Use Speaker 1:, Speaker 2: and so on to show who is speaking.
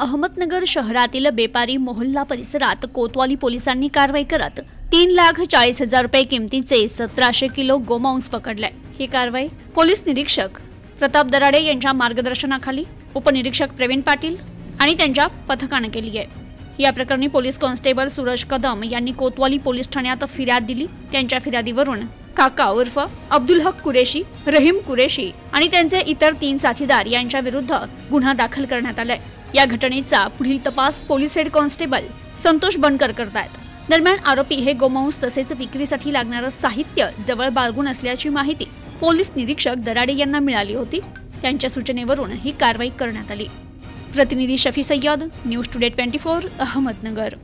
Speaker 1: अहमदनगर शहरातील बेपारी मोहल्ला परिसरात कोतवाली पोलिसांनी कारवाई करत तीन लाख चाळीस हजार रुपये किमतीचे सतराशे किलो गोमांस पकडले. ही कारवाई पोलीस निरीक्षक प्रताप दराडे यांच्या मार्गदर्शनाखाली उपनिरीक्षक प्रवीण पाटील आणि त्यांच्या पथकानं केली आहे. या प्रकरणी पोलीस कॉन्स्टेबल सूरज कदम यांनी कोतवाली पोलीस ठाण्यात फिर्याद दिली. त्यांच्या फिर्यादीवरून काका उर्फ अब्दुल हक कुरेशी रहीम कुरेशी आणि त्यांचे इतर तीन साथीदार यांच्या विरुद्ध गुन्हा दाखल करण्यात आलाय. या घटनेचा पुढील तपास police head constable Santosh Bankar करतायत. दरम्यान आरोपी हे गोमांस तसेच विक्रीसाठी लागणारं साहित्य जवळ बाळगून असल्याची माहिती पोलीस निरीक्षक दराडे यांना मिळाली होती. त्यांच्या सूचनेवरून ही कारवाई करण्यात आली. प्रतिनिधी Shafi Sayyad news today twenty four Ahmednagar.